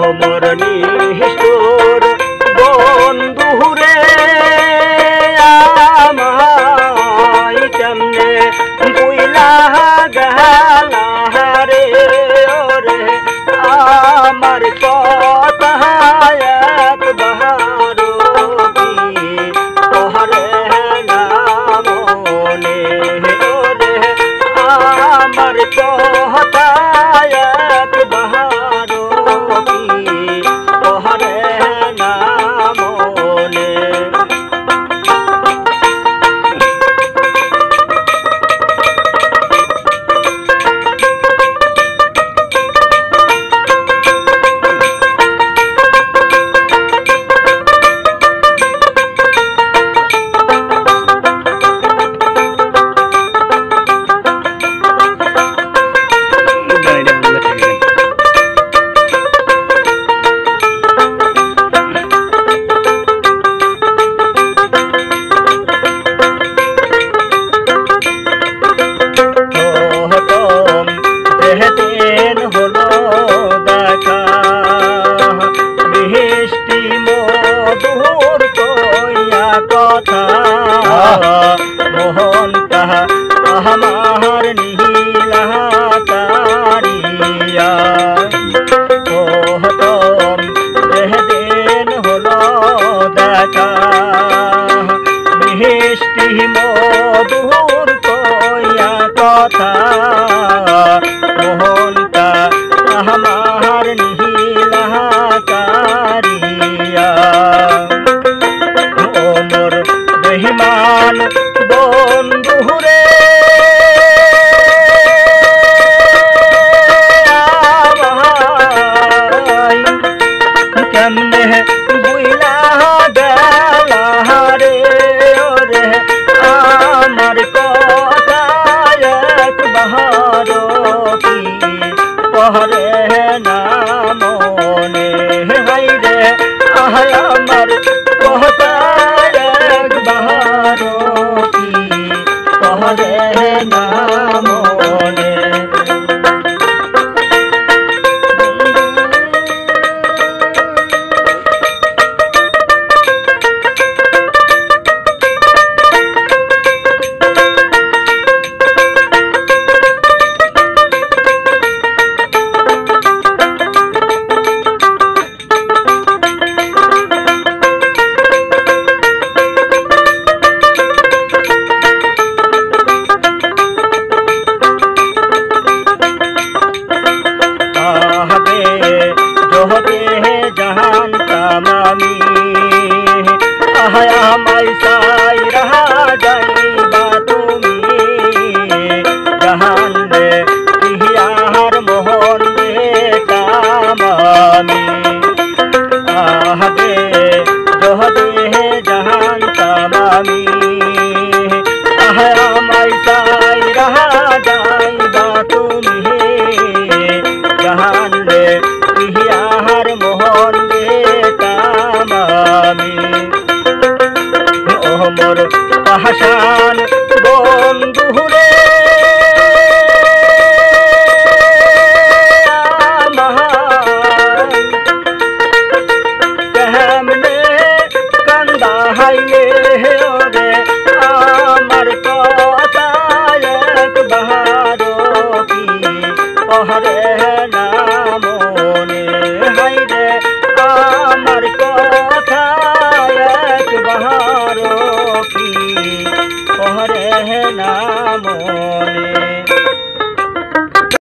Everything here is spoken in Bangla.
অমর নিষ্ঠুর বন্ধুরে আমায় কেমনে বুইলা গেলা ওরে, আমার কথা একবার তোহরে নামনে ওরে, আমার কথা আমার নীলা তারিয়া প্রথম যেদিন হলো দেখা বৃষ্টি মধুর কইয়া কথা। মোহনটা আমার নীলা কারিয়া ওমর বেহিমান ना আহবে জহতে জাহান্তাম আমি আহায় আমায় সাই রাহা যাইবা তুমি জাহান্নে ইহিয়ার মোহন বেতামামি ওমর পাহাসান বন্ধুরে hare